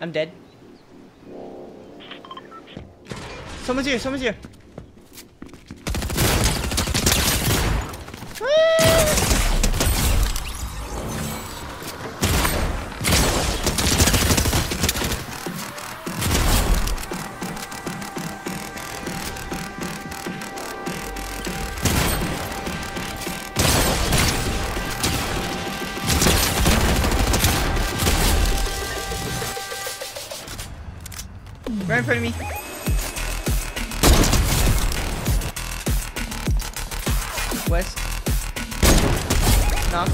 I'm dead. Someone's here, someone's here. Right in front of me. West. Knock.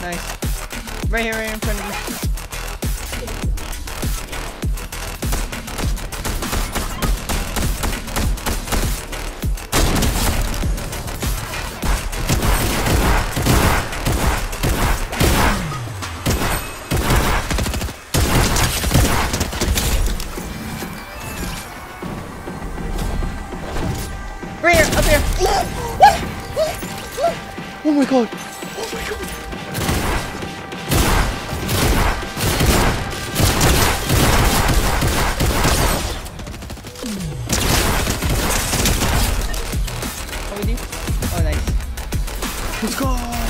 Nice. Right here, right in front of me. Right here, up here. Oh my god. Oh my god. Oh, nice. Let's go!